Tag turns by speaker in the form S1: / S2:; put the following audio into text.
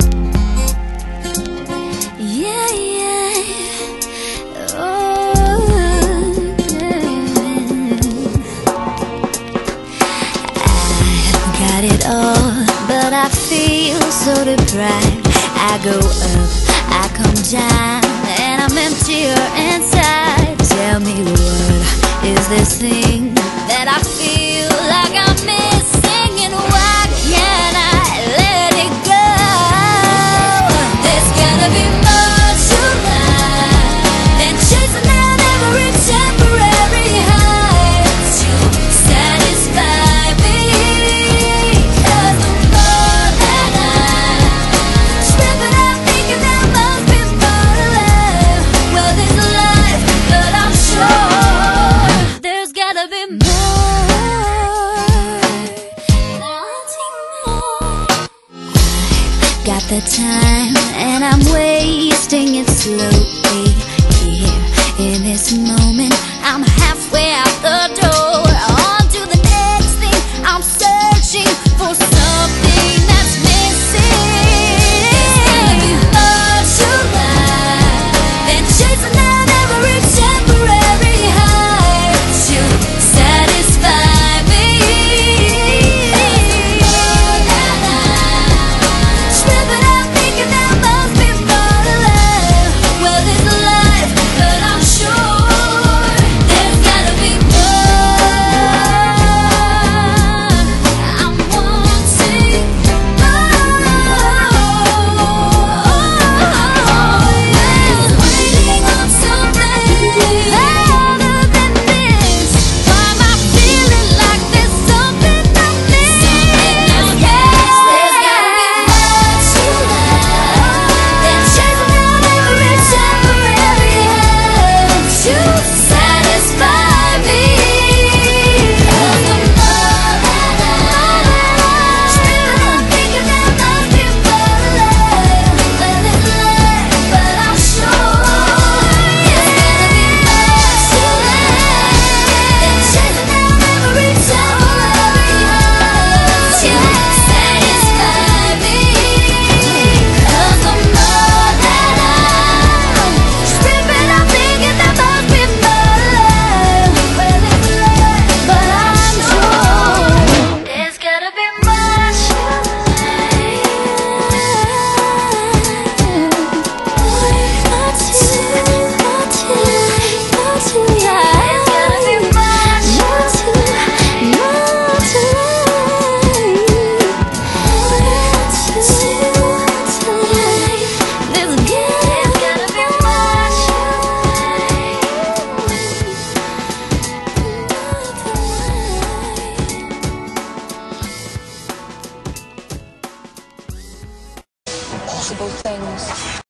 S1: Oh, it all, but I feel so deprived. I go up, I come down, and I'm emptier inside. Tell me what is this thing? the time and I'm wasting it slowly here in this moment.
S2: impossible things.